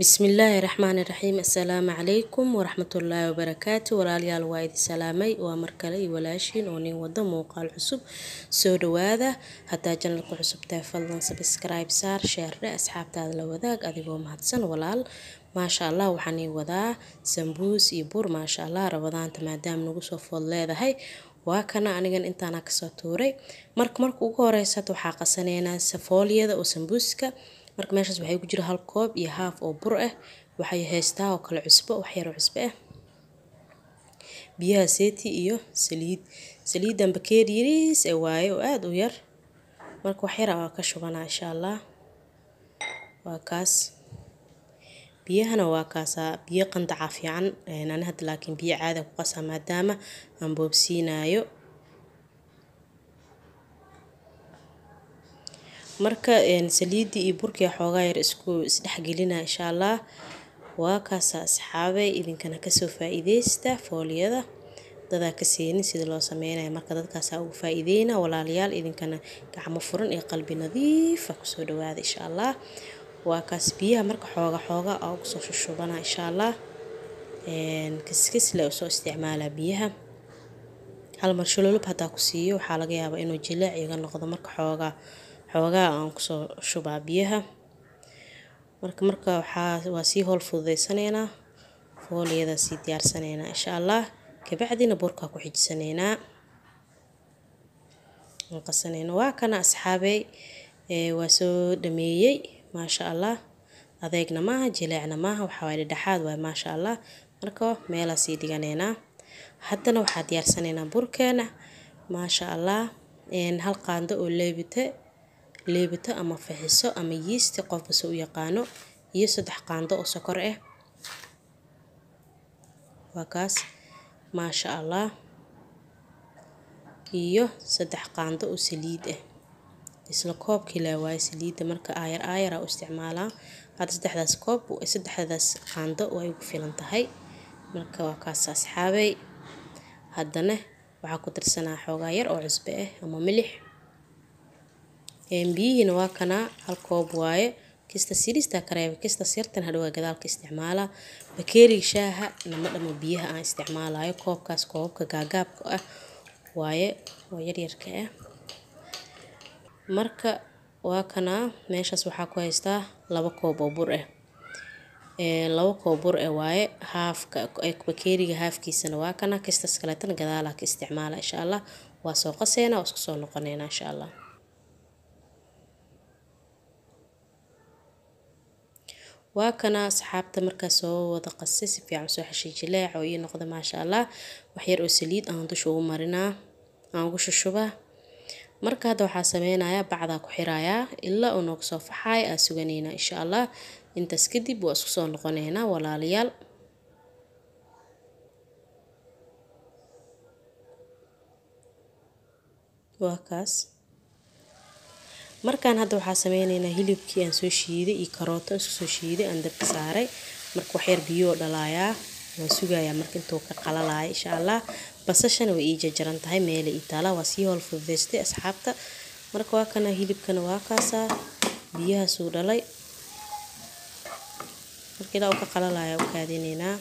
bismillaahi raxmaani raxiim assalaamu calaykum waraxmatullaahi wabarakaatu walaalayaal waa idin salaamay. Waa markale iyo walaashiin oo nin wado muuqaal cusub. Soo dhawaada haddaa janalka cusub tahay fadlan sabscribe saar sheerdhe asxaabtaada la wadaag adigoo mahadsan. Walaal maasha allah waxaan ii wadaa sambuus iyo bur maasha allah rabadaanta maadaama nagu soo food leedahay. Waa kana anigan intaana ka soo tuuray. Marka marka ugu horeysa waxaa qasaneynaa safoolyada oo sambuuska marka meeshaas waxay ku jira hal koob iyo haaf oo bur ah waxay haystaa oo kale cusbo wax yar cusbo ah. Biyaha seeti iyo saliid. Saliidan bakeer yariis ee waaye oo aada u yar. Marka wax yar aa ka shubanaa insha allah waa kaas. Biyahana waa kaasaa biyo qandaca fiican ani hadda laakiin biyo caada ku qasaa maadaama aan boobsiinayo marka saliidii iyo burkii xoogaa yar isku isdhexgelina insha allah waa kaasa asxaabay idinkana ka soo faa-iideysta fooliyada. Dadaa ka seenin sida loo sameynaya. Marka dadkaasaa ugu faa-iideyna walaalayaal idinkana gacmo furan iyo qalbi nadiifa ku soo dhawaada insha allah waa kaas biyaha marka xooga xooga aa ugu shushubana insha allah kiskisle u soo isticmaalaa biyaha. Hal mar shululub haddaa ku siiyo waxaa laga yaabaa inuu jileec iga noqdo marka xoogaa xoogaa aan ku soo shubaa biyaha. Marka marka waxaa waa sii howl fududeysaneynaa fooliyada sii diyaarsanaynaa insha allah. Kabacdina burkaa ku xijisanaynaa. Qasanayna waa kana asxaabey waa soo dhameeyey maasha allah. Adeegna maaha jileecna maaha waxaa waay dhexaad waay maasha allah. Marka meelaa sii dhiganaynaa. Haddana waxaa diyaarsanaynaa burkeena maasha allah. Hal qaando oo leebite leebito ama fixiso ama yiisti qofbase u yaqaano. Iyo saddex qaando oo sokor ah waa kaas. Maasha allah. Iyo saddex qaando oo saliid ah isla koobkii laa waaye saliidda marka aayar aayaraa u isticmaalaa hadda saddexdaas koob saddexdaas qaando way ugu filan tahay marka waa kaas asxaabay. Haddana waxaa ku darsanaa xoogaa yar oo cusbe ah ama milix biyihiina waa kanaa hal koob waaye. Kista sirista kareeba kista sirtan hadhowaa gadaalka isticmaalaa bakeeriga shaaha nama dhamo biyaha aan isticmaalayo koobkaas koobabka gaagaabka ah waaye oo yaryarka ah. Marka waa kanaa meeshaas waxaa ku haystaa laba koob oo bur ah laba koob bur ah waaye haafka bakeeriga haafkiisana waa kana. Kistas kaleetana gadaalaa ka isticmaala insha allah. Waa soo qaseynaa waa isku soo noqoneynaa insha allah waa kana asxaabta markaa soo wada qasay si fiican soo xeshay jileec oo ii noqda maasha allah waxyar oo saliid aan dusha ugu marinaa aan ugu shushubaa marka hadda waxaa sameynayaa bacdaa ku xirayaa ilaa uu nooga soo faxaay aa suganeynaa insha allah intaas kadib waa isku soo noqoneynaa walaalayaal waa kaas markaan hadda waxaa sameyneynaa hilibkii aan soo shiiday iyo karooto isku soo shiiday aan dabka saaray. Marka waxyar biyoo dhalaayaa waan sugayaa marka intuu ka qalalaayo insha allah basashana way ii jajaran tahay meela ii taalaa waa sii howl fududeystay asxaabta. Marka waa kana hilibkana waa kaasaa. Biyahaasuu dhalay. Marka ilaa uu ka qalalaya u kaadineynaa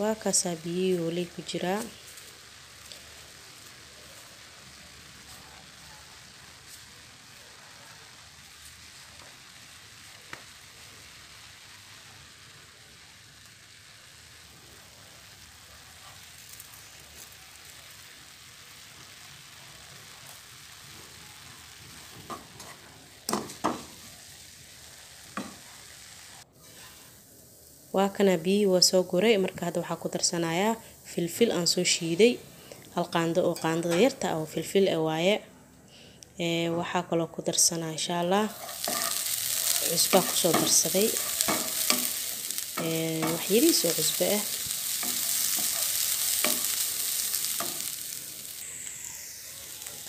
waa kaasaa biyihii wali ku jiraa waa kana biyihii waa soo guray. Marka hadda waxaa ku darsanayaa filfil aan soo shiiday. Hal qaando oo qaandada yarta ah oo filfil ah waaye. Waxaa kaloo ku darsanaa insha allah cusbaa ku soo darsaday. Wax yariis oo cusbo ah.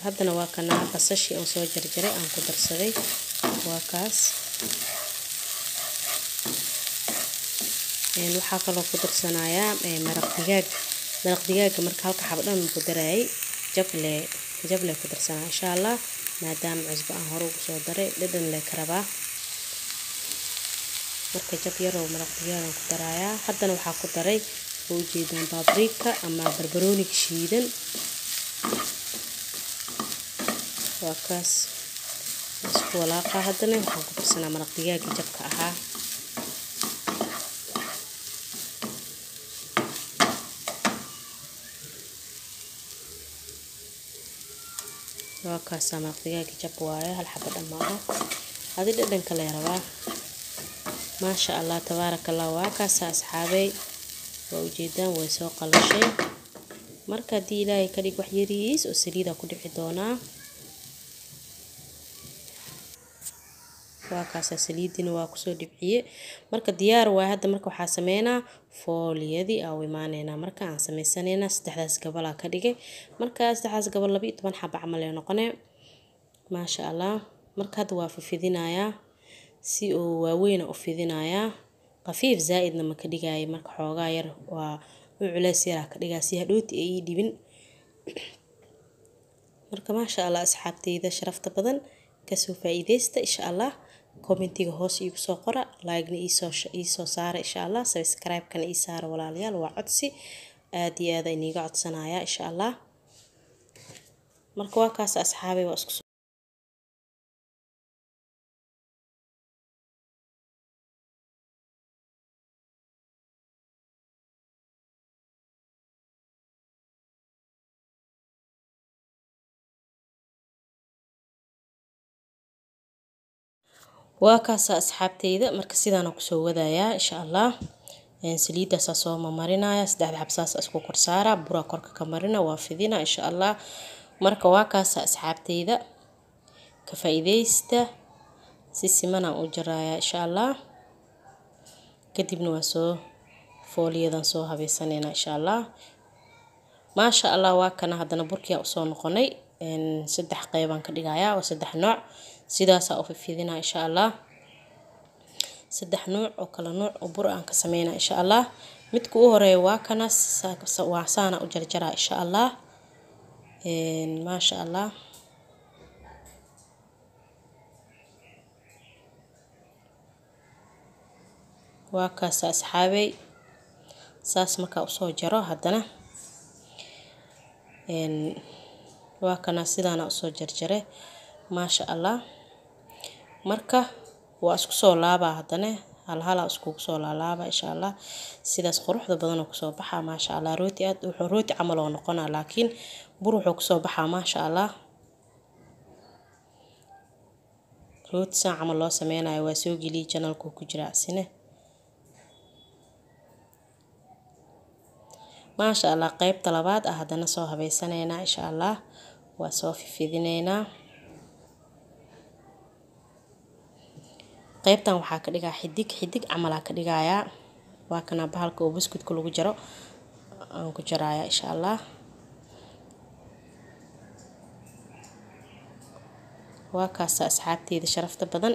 Haddana waa kanaa basashii aan soo jarjaray aan ku darsaday. Waa kaas waxaa kaloo ku darsanayaa maraq digaag. Maraq digaaga marka halka xabadhan ku darayay jable jable ku darsanaa insha allah maadaama cusbo aan hore ugu soo daray dhadhan lee ka rabaa. Marka jab yaroo maraq digaagan ku darayaa haddana waxaa ku daray oo ujeedaan baabriika ama barbarooniga shiidan. Waa kaas. Isku walaaqa haddana waxaan ku darsanaa maraq digaaga jabka ahaa waa kaasaa maraq digaaga jab waaye hal xaba dhan maaha adi dhadhanka lee rabaa maasha allah tabaaraka allah waa kaasaa asxaabey waa ujeedaan way soo qalashay. Marka haddii ilaahay ka dhig wax yariis oo saliida ku dhici doonaa waa kaasaa saliidina waa ku soo dhibciye. Marka diyaar waay hadda marka waxaa sameynaa fooliyadii aa u imaaneynaa marka aan sameysaneynaa saddexdaas gabalaa ka dhigay. Marka saddexdaas gabal laba toban xaba camal ee noqonee maasha allah marka hadda waa fifidinayaa si oo waaweyna u fidinayaa qafiif zaa-idna ma ka dhigaayo marka xoogaa yar waa u culeys yaraa ka dhigaa si hadhooti ay ii dhibin. Marka maasha allah asxaabteyda sharafta badan ka soo faa-iideysta insha allah commentiga hoos iigu soo qora like-na iisoo saara insha allah subscribe-kana ii saara walaalayaal waa codsi. Aada iyo aada iniiga codsanaya insha allah marka waa kaas asxaabay waa isku waa kaasa asxaabteyda marka sidaana ku soo wadayaa insha allah saliidaasaa soo mamarinaya saddexda xabsaas isku korsaara buraa korka ka marina waa fidina insha allah marka waa kaasa asxaabteyda ka faa-iideysta si simanaan u jaraya insha allah kadibna waa soo fooliyadan soo habeysaneyna insha allah maasha allah waa kana haddana burkiyaa u soo noqonay. Saddex qeybaan ka dhigayaa oo saddex nooc sidaasaa u fifidina insha allah. Saddex nuuc oo kala nuuc oo bur aan ka sameyna insha allah. Midka u horreeya waa kana waa saana u jarjaraa insha allah. Maasha allah. Waa kaasa asxaabey saas markaa u soo jaro haddana. Waa kana sidaana u soo jarjare maasha allah marka waa isku soo laabaa haddana halhalaa iskugu soo laalaaba insha allah sidaas quruxda badanoo ku soo baxaa maasha allah rooti aad wuxuu rooti camal oo noqonaa laakiin bur wuxuu ku soo baxaa maasha allah rooti saan camal loo sameynayo waa soo geliyay janalku ku jira asine. Maasha allah qeybta labaad ah haddana soo habeysaneynaa insha allah waa soo fifidineynaa qeybtan waxaa ka dhigaa xidig xidig camalaa ka dhigayaa waa kana bahalka oo buskudka lagu jaro aan ku jaraaya insha allah waa kaasa asxaabteyda sharafta badan.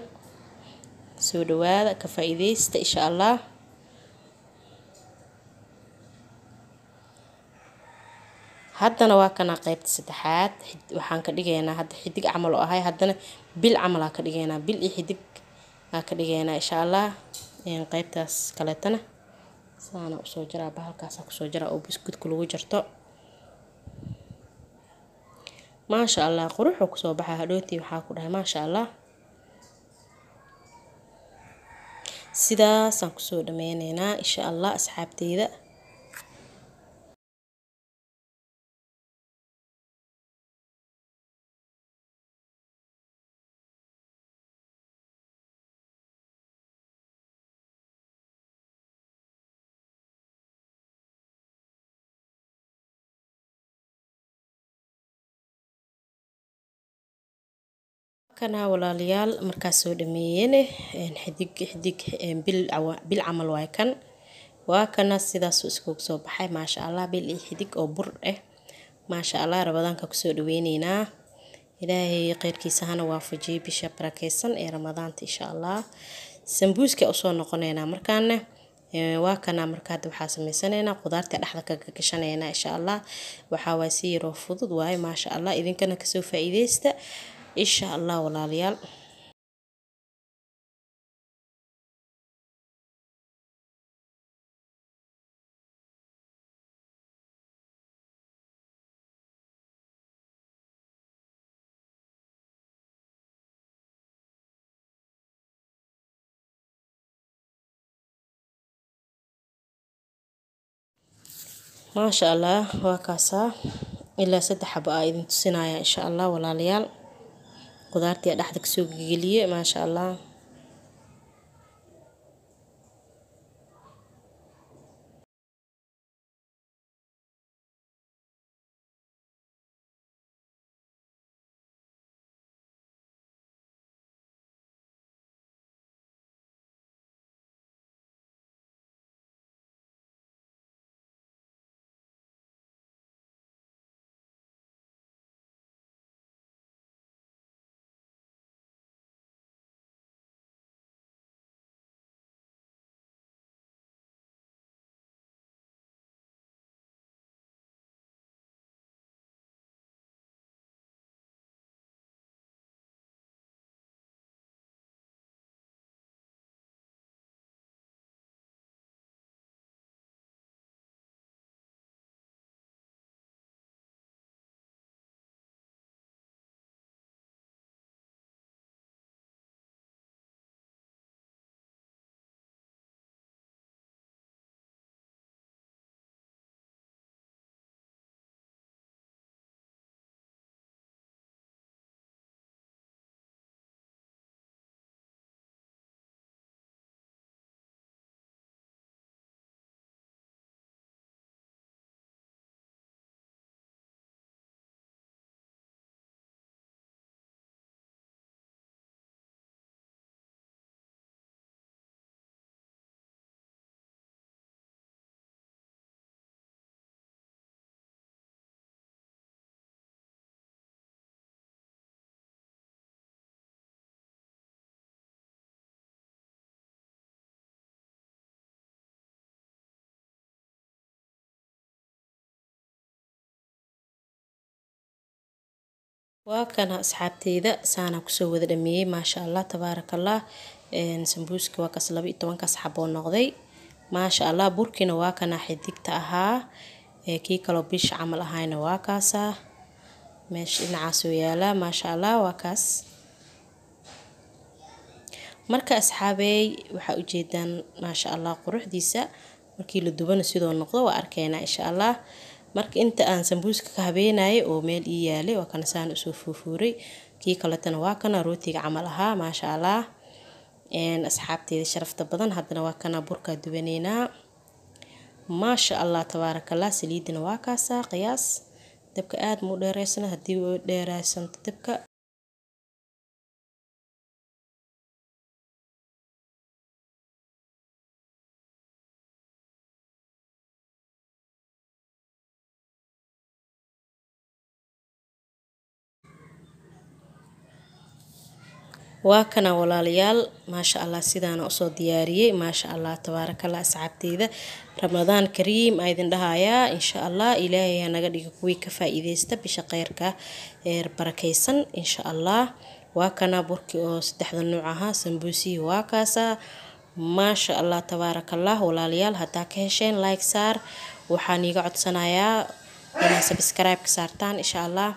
Soo dhawaada ka faa-iideysta insha allah haddana waa kana qeybta saddexaad. Waxaan ka dhigaynaa hadda xidig camal oo ahay. Haddana bil camalaa ka dhigaynaa. Bil iyo xidig aa ka dhigaynaa insha allah qeybtaas kaleetana saana u soo jaraa bahalkaasa ku soo jaraa oo buskudka lagu jarto. Maasha allah quruxuu ku soo baxaa hadhootii waxaa ku dhahay maasha allah sidaasaan ku soo dhameyneynaa insha allah asxaabteyda kana walaalayaal markaas soo dhameeyeen xidig xidig bil camal waay kan. Waa kana sidaasuu iskugu soo baxay maasha allah bil iyo xidig oo bur ah maasha allah ramadaanka ku soo dhaweyneynaa ilaahay kheyrkiisa hana waafajiyay bisha barakeysan ee ramadaanta insha allah sambuuska u soo noqoneynaa markaana waa kana marka hadda waxaa sameysaneynaa qudaarta dhexda kaga gashaneynaa insha allah waxaa waay si yaroo fudud waaye maasha allah idinkana ka soo faa-iideysta insha allah walaalayaal. Maasha allah waa kaasaa. Ilaa saddex xabo aa idin tusinaya insha allah walaalayaal qudaartii dhexda ka soo gegeliye maasha allah waa kana saanaa ku soo wada dhameeyey maasha allah tabaaraka allah sambuuska waa kaas laba iyo tobankaas xaboo noqday. Maasha allah burkina waa kana xidigta ahaa. Kii kaloo bisha camal ahayna waa kaasaa meesha dhinacaasoo yaalaa maasha allah waa kaas. Marka asxaabeey waxaa ujeedaan maasha allah quruxdiisa. Markii la dubana sidoo noqdo waa arkeynaa insha allah marka inta aan sambuuska ka habeenayay oo meel ii yaalay waa kana saan u soo fuufuuray kii kaletana waa kana rootiga camal ahaa maasha allah. Asxaabteeda sharafta badan haddana waa kana burkaa dubaneynaa maasha allah tabaarakallah saliidina waa kaasaa qiyaas dabka aada muu dheereysana haddii dheereysanto dabka waa kana walaalayaal. Maasha allah sidaana u soo diyaariyey. Maasha allah tabaarakallah asxaabteyda ramadaan kariim aa dhahayaa. Insha allah ilaahay ha naga dhiga kuwii ka faa-iideysta bisha kheyrka ee barakeysan insha allah waa kana burkii oo saddexda nuuc ahaa. Sambuusihii waa kaasaa maasha allah tabaarakallah walaalayaal haddaa ka hesheen like saar waxaan iiga codsanayaa. Inaad sabscribe ka saartaan insha allah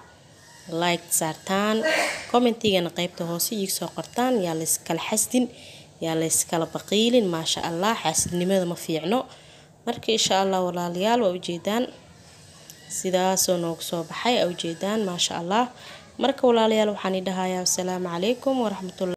like saartaan. Commentigana qeybta hoose iiga soo qortaan. Yaa layskala xasdin yaa layskala baqiilin. Maasha allah xaasidnimada ma fiicno. Marka insha allah walaalayaal waa ujeedaan sidaasoo noogu soo baxay aa ujeedaan maasha allah. Marka walaalayaal waxaan idhahayaa wasalaamu calaykum waraxmatullah